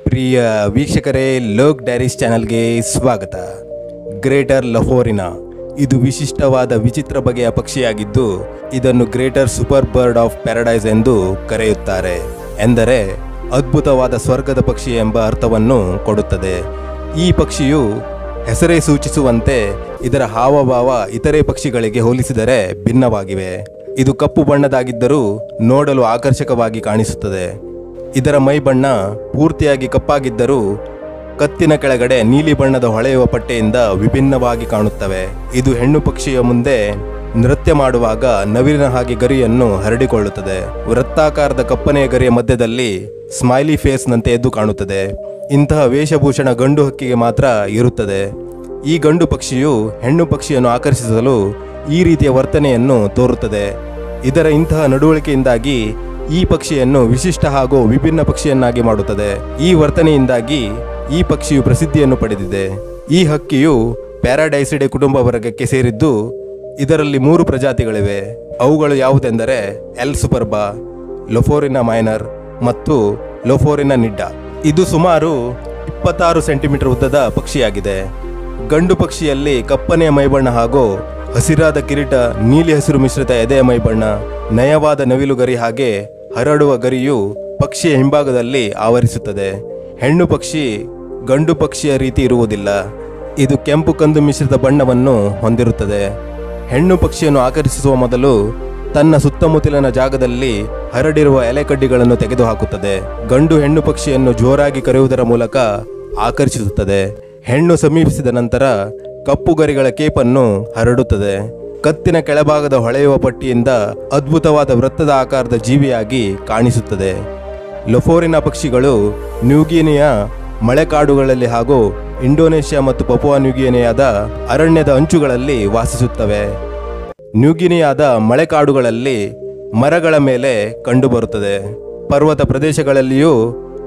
ಪ್ರಿಯ ವೀಕ್ಷಕರೇ, ಲೋಕ್ ಡೈರೀಸ್ ಚಾನಲ್ಗೆ ಸ್ವಾಗತ. ಗ್ರೇಟರ್ ಲಹೋರಿನ ಇದು ವಿಶಿಷ್ಟವಾದ ವಿಚಿತ್ರ ಬಗೆಯ ಪಕ್ಷಿಯಾಗಿದ್ದು, ಇದನ್ನು greater superb bird of paradise ಎಂದು ಕರೆಯುತ್ತಾರೆ. ಎಂದರೆ, ಅದ್ಭುತವಾದ ಸ್ವರ್ಗದ ಪಕ್ಷಿ ಎಂಬ ಅರ್ಥವನ್ನು ಕೊಡುತ್ತದೆ. ಈ ಪಕ್ಷಿಯು ಹೆಸರೇ ಸೂಚಿಸುವಂತೆ ಇದರ ಹಾವಭಾವ ಇತರೆ ಪಕ್ಷಿಗಳಿಗೆ ಹೋಲಿಸಿದರೆ ಭಿನ್ನವಾಗಿವೆ. ಇದು ಕಪ್ಪು ಬಣ್ಣದಾಗಿದ್ದರೂ ನೋಡಲು ಆಕರ್ಷಕವಾಗಿ ಕಾಣಿಸುತ್ತದೆ. ಇದರ ಮೈ ಬಣ್ಣ ಪೂರ್ತಿಯಾಗಿ ಕಪ್ಪಾಗಿದ್ದರೂ ಕತ್ತಿನ ಕೆಳಗಡೆ ನೀಲಿ ಬಣ್ಣದ ಹೊಳೆಯುವ ಪಟ್ಟೆಯಿಂದ ವಿಭಿನ್ನವಾಗಿ ಕಾಣುತ್ತವೆ. ಇದು ಹೆಣ್ಣು ಪಕ್ಷಿಯ ಮುಂದೆ ನೃತ್ಯ ಮಾಡುವಾಗ ನವಿಲಿನ ಹಾಗೆ ಗರಿಯನ್ನು ಹರಡಿಕೊಳ್ಳುತ್ತದೆ. ವೃತ್ತಾಕಾರದ ಕಪ್ಪನೆಯ ಗರಿಯ ಮಧ್ಯದಲ್ಲಿ ಸ್ಮೈಲಿ ಫೇಸ್ನಂತೆ ಎದ್ದು ಕಾಣುತ್ತದೆ. ಇಂತಹ ವೇಷಭೂಷಣ ಗಂಡು ಹಕ್ಕಿಗೆ ಮಾತ್ರ ಇರುತ್ತದೆ. ಈ ಗಂಡು ಪಕ್ಷಿಯು ಹೆಣ್ಣು ಪಕ್ಷಿಯನ್ನು ಆಕರ್ಷಿಸಲು ಈ ರೀತಿಯ ವರ್ತನೆಯನ್ನು ತೋರುತ್ತದೆ. ಇದರ ಇಂತಹ ನಡವಳಿಕೆಯಿಂದಾಗಿ ಈ ಪಕ್ಷಿಯನ್ನು ವಿಶಿಷ್ಟ ಹಾಗೂ ವಿಭಿನ್ನ ಪಕ್ಷಿಯನ್ನಾಗಿ ಮಾಡುತ್ತದೆ. ಈ ವರ್ತನೆಯಿಂದಾಗಿ ಈ ಪಕ್ಷಿಯು ಪ್ರಸಿದ್ಧಿಯನ್ನು ಪಡೆದಿದೆ. ಈ ಹಕ್ಕಿಯು ಪ್ಯಾರಾಡೈಸಿಡೆ ಕುಟುಂಬ ವರ್ಗಕ್ಕೆ ಸೇರಿದ್ದು ಇದರಲ್ಲಿ ಮೂರು ಪ್ರಜಾತಿಗಳಿವೆ. ಅವುಗಳು ಯಾವುದೆಂದರೆ ಎಲ್ ಸುಪರ್ಬಾ, ಲೊಫೋರಿನ ಮೈನರ್ ಮತ್ತು ಲೊಫೋರಿನ ನಿಡ್ಡ. ಇದು ಸುಮಾರು ಇಪ್ಪತ್ತಾರು ಸೆಂಟಿಮೀಟರ್ ಉದ್ದದ ಪಕ್ಷಿಯಾಗಿದೆ. ಗಂಡು ಪಕ್ಷಿಯಲ್ಲಿ ಕಪ್ಪನೆಯ ಮೈಬಣ್ಣ ಹಾಗೂ ಹಸಿರಾದ ಕಿರೀಟ, ನೀಲಿ ಹಸಿರು ಮಿಶ್ರಿತ ಎದೆಯ ಮೈಬಣ್ಣ, ನಯವಾದ ನವಿಲುಗರಿ ಹಾಗೆ ಹರಡುವ ಗರಿಯು ಪಕ್ಷಿಯ ಹಿಂಭಾಗದಲ್ಲಿ ಆವರಿಸುತ್ತದೆ. ಹೆಣ್ಣು ಪಕ್ಷಿ ಗಂಡು ಪಕ್ಷಿಯ ರೀತಿ ಇರುವುದಿಲ್ಲ. ಇದು ಕೆಂಪು ಕಂದು ಮಿಶ್ರಿತ ಬಣ್ಣವನ್ನು ಹೊಂದಿರುತ್ತದೆ. ಹೆಣ್ಣು ಪಕ್ಷಿಯನ್ನು ಆಕರ್ಷಿಸುವ ಮೊದಲು ತನ್ನ ಸುತ್ತಮುತ್ತಲಿನ ಜಾಗದಲ್ಲಿ ಹರಡಿರುವ ಎಲೆಕಡ್ಡಿಗಳನ್ನು ತೆಗೆದುಹಾಕುತ್ತದೆ. ಗಂಡು ಹೆಣ್ಣು ಪಕ್ಷಿಯನ್ನು ಜೋರಾಗಿ ಕರೆಯುವುದರ ಮೂಲಕ ಆಕರ್ಷಿಸುತ್ತದೆ. ಹೆಣ್ಣು ಸಮೀಪಿಸಿದ ನಂತರ ಕಪ್ಪು ಗರಿಗಳ ಕೇಪನ್ನು ಹರಡುತ್ತದೆ. ಕತ್ತಿನ ಕೆಳಭಾಗದ ಹೊಳೆಯುವ ಪಟ್ಟಿಯಿಂದ ಅದ್ಭುತವಾದ ವೃತ್ತದ ಆಕಾರದ ಜೀವಿಯಾಗಿ ಕಾಣಿಸುತ್ತದೆ. ಲೊಫೋರಿನ ಪಕ್ಷಿಗಳು ನ್ಯೂಗಿನಿಯ ಮಳೆಕಾಡುಗಳಲ್ಲಿ ಹಾಗೂ ಇಂಡೋನೇಷ್ಯಾ ಮತ್ತು ಪಪುವಾ ನ್ಯೂಗಿನಿಯಾದ ಅರಣ್ಯದ ಅಂಚುಗಳಲ್ಲಿ ವಾಸಿಸುತ್ತವೆ. ನ್ಯೂಗಿನಿಯಾದ ಮಳೆಕಾಡುಗಳಲ್ಲಿ ಮರಗಳ ಮೇಲೆ ಕಂಡುಬರುತ್ತದೆ. ಪರ್ವತ ಪ್ರದೇಶಗಳಲ್ಲಿಯೂ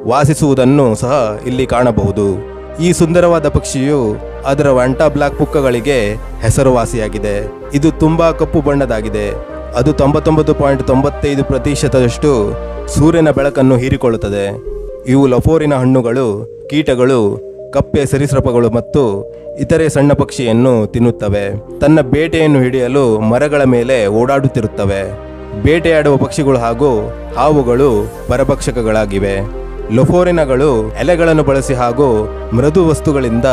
ವಾಸಿಸುವುದನ್ನು ಸಹ ಇಲ್ಲಿ ಕಾಣಬಹುದು. ಈ ಸುಂದರವಾದ ಪಕ್ಷಿಯು ಅದರ ವಂಟಾ ಬ್ಲಾಕ್ ಪುಕ್ಕಗಳಿಗೆ ಹೆಸರುವಾಸಿಯಾಗಿದೆ. ಇದು ತುಂಬಾ ಕಪ್ಪು ಬಣ್ಣದಾಗಿದೆ. ಅದು ತೊಂಬತ್ತೊಂಬತ್ತು ಪಾಯಿಂಟ್ ತೊಂಬತ್ತೈದು ಪ್ರತಿಶತದಷ್ಟು ಸೂರ್ಯನ ಬೆಳಕನ್ನು ಹೀರಿಕೊಳ್ಳುತ್ತದೆ. ಇವು ಲಫೋರಿನ ಹಣ್ಣುಗಳು, ಕೀಟಗಳು, ಕಪ್ಪೆ ಸರಿಸ್ರಪಗಳು ಮತ್ತು ಇತರೆ ಸಣ್ಣ ಪಕ್ಷಿಯನ್ನು ತಿನ್ನುತ್ತವೆ. ತನ್ನ ಬೇಟೆಯನ್ನು ಹಿಡಿಯಲು ಮರಗಳ ಮೇಲೆ ಓಡಾಡುತ್ತಿರುತ್ತವೆ. ಬೇಟೆಯಾಡುವ ಪಕ್ಷಿಗಳು ಹಾಗೂ ಹಾವುಗಳು ಪರಭಕ್ಷಕಗಳಾಗಿವೆ. ಲೊಫೋರಿನಗಳು ಎಲೆಗಳನ್ನು ಬಳಸಿ ಹಾಗೂ ಮೃದು ವಸ್ತುಗಳಿಂದ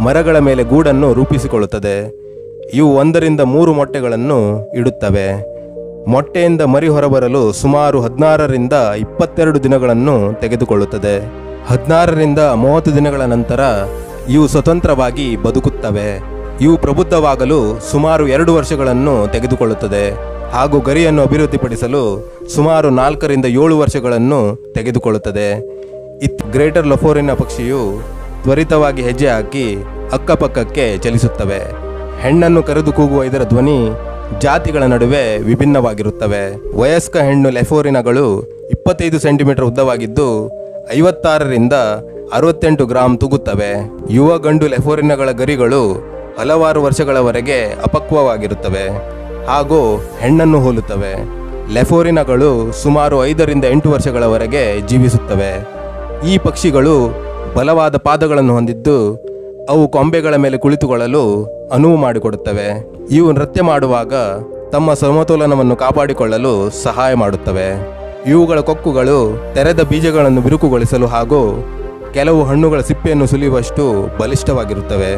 ಮರಗಳ ಮೇಲೆ ಗೂಡನ್ನು ರೂಪಿಸಿಕೊಳ್ಳುತ್ತದೆ. ಇವು ಒಂದರಿಂದ ಮೂರು ಮೊಟ್ಟೆಗಳನ್ನು ಇಡುತ್ತವೆ. ಮೊಟ್ಟೆಯಿಂದ ಮರಿ ಹೊರಬರಲು ಸುಮಾರು ಹದಿನಾರರಿಂದ ಇಪ್ಪತ್ತೆರಡು ದಿನಗಳನ್ನು ತೆಗೆದುಕೊಳ್ಳುತ್ತದೆ. ಹದಿನಾರರಿಂದ ಮೂವತ್ತು ದಿನಗಳ ನಂತರ ಇವು ಸ್ವತಂತ್ರವಾಗಿ ಬದುಕುತ್ತವೆ. ಇವು ಪ್ರಬುದ್ಧವಾಗಲು ಸುಮಾರು ಎರಡು ವರ್ಷಗಳನ್ನು ತೆಗೆದುಕೊಳ್ಳುತ್ತದೆ. ಹಾಗೂ ಗರಿಯನ್ನು ಅಭಿವೃದ್ಧಿಪಡಿಸಲು ಸುಮಾರು ನಾಲ್ಕರಿಂದ ಏಳು ವರ್ಷಗಳನ್ನು ತೆಗೆದುಕೊಳ್ಳುತ್ತದೆ. ಇತ್ ಗ್ರೇಟರ್ ಲಫೋರಿನ ಪಕ್ಷಿಯು ತ್ವರಿತವಾಗಿ ಹೆಜ್ಜೆ ಹಾಕಿ ಅಕ್ಕಪಕ್ಕಕ್ಕೆ ಚಲಿಸುತ್ತವೆ. ಹೆಣ್ಣನ್ನು ಕರೆದು ಕೂಗುವ ಇದರ ಧ್ವನಿ ಜಾತಿಗಳ ನಡುವೆ ವಿಭಿನ್ನವಾಗಿರುತ್ತವೆ. ವಯಸ್ಕ ಹೆಣ್ಣು ಲೆಫೋರಿನಗಳು ಇಪ್ಪತ್ತೈದು ಸೆಂಟಿಮೀಟರ್ ಉದ್ದವಾಗಿದ್ದು, ಐವತ್ತಾರರಿಂದ ಅರವತ್ತೆಂಟು ಗ್ರಾಂ ತೂಗುತ್ತವೆ. ಯುವ ಗಂಡು ಲೆಫೋರಿನಗಳ ಗರಿಗಳು ಹಲವಾರು ವರ್ಷಗಳವರೆಗೆ ಅಪಕ್ವವಾಗಿರುತ್ತವೆ. ಹಾಗೂ ಹೆಣ್ಣನ್ನು ಹೋಲುತ್ತವೆ. ಲೆಫೋರಿನಗಳು ಸುಮಾರು ಐದರಿಂದ ಎಂಟು ವರ್ಷಗಳವರೆಗೆ ಜೀವಿಸುತ್ತವೆ. ಈ ಪಕ್ಷಿಗಳು ಬಲವಾದ ಪಾದಗಳನ್ನು ಹೊಂದಿದ್ದು ಅವು ಕೊಂಬೆಗಳ ಮೇಲೆ ಕುಳಿತುಕೊಳ್ಳಲು ಅನುವು ಮಾಡಿಕೊಡುತ್ತವೆ. ಇವು ನೃತ್ಯ ಮಾಡುವಾಗ ತಮ್ಮ ಸಮತೋಲನವನ್ನು ಕಾಪಾಡಿಕೊಳ್ಳಲು ಸಹಾಯ ಮಾಡುತ್ತವೆ. ಇವುಗಳ ಕೊಕ್ಕುಗಳು ತೆರೆದ ಬೀಜಗಳನ್ನು ಬಿರುಕುಗೊಳಿಸಲು ಹಾಗೂ ಕೆಲವು ಹಣ್ಣುಗಳ ಸಿಪ್ಪೆಯನ್ನು ಸುಲಿಯುವಷ್ಟು ಬಲಿಷ್ಠವಾಗಿರುತ್ತವೆ.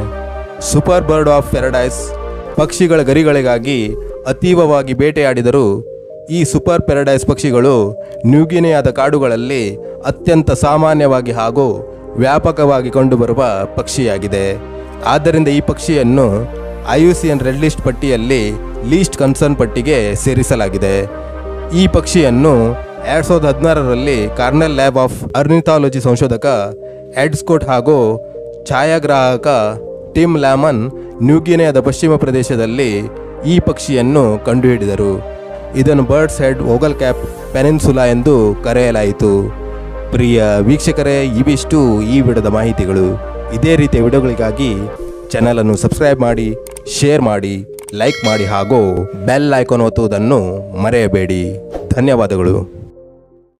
ಸೂಪರ್ ಬರ್ಡ್ ಆಫ್ ಪ್ಯಾರಡೈಸ್ ಪಕ್ಷಿಗಳ ಗರಿಗಳಿಗಾಗಿ ಅತೀವವಾಗಿ ಬೇಟೆಯಾಡಿದರೂ ಈ ಸೂಪರ್ ಪ್ಯಾರಡೈಸ್ ಪಕ್ಷಿಗಳು ನ್ಯೂಗಿನಿಯಾದ ಕಾಡುಗಳಲ್ಲಿ ಅತ್ಯಂತ ಸಾಮಾನ್ಯವಾಗಿ ಹಾಗೂ ವ್ಯಾಪಕವಾಗಿ ಕಂಡುಬರುವ ಪಕ್ಷಿಯಾಗಿದೆ. ಆದ್ದರಿಂದ ಈ ಪಕ್ಷಿಯನ್ನು ಐಯು ಸಿ ಎನ್ ರೆಡ್ ಲಿಸ್ಟ್ ಪಟ್ಟಿಯಲ್ಲಿ ಲೀಸ್ಟ್ ಕನ್ಸರ್ನ್ ಪಟ್ಟಿಗೆ ಸೇರಿಸಲಾಗಿದೆ. ಈ ಪಕ್ಷಿಯನ್ನು ಎರಡು ಸಾವಿರದ ಹದಿನಾರರಲ್ಲಿ ಕಾರ್ನಲ್ ಲ್ಯಾಬ್ ಆಫ್ ಅರ್ನಿಥಾಲಜಿ ಸಂಶೋಧಕ ಎಡ್ಸ್ಕೋಟ್ ಹಾಗೂ ಛಾಯಾಗ್ರಾಹಕ ಟಿಮ್ ಲ್ಯಾಮನ್ ನ್ಯೂಗಿನಿಯಾದ ಪಶ್ಚಿಮ ಪ್ರದೇಶದಲ್ಲಿ ಈ ಪಕ್ಷಿಯನ್ನು ಕಂಡುಹಿಡಿದರು. ಇದನ್ನು birds head Vogelkop peninsula ಎಂದು ಕರೆಯಲಾಯಿತು. ಪ್ರಿಯ ವೀಕ್ಷಕರೇ, ಇವಿಷ್ಟು ಈ ವಿಡದ ಮಾಹಿತಿಗಳು. ಇದೇ ರೀತಿಯ ವಿಡಿಯೋಗಳಿಗಾಗಿ ಚಾನಲನ್ನು ಸಬ್ಸ್ಕ್ರೈಬ್ ಮಾಡಿ ಶೇರ್ ಮಾಡಿ ಲೈಕ್ ಮಾಡಿ ಹಾಗೂ ಬೆಲ್ ಐಕಾನ್ ಒತ್ತುವುದನ್ನು ಮರೆಯಬೇಡಿ. ಧನ್ಯವಾದಗಳು.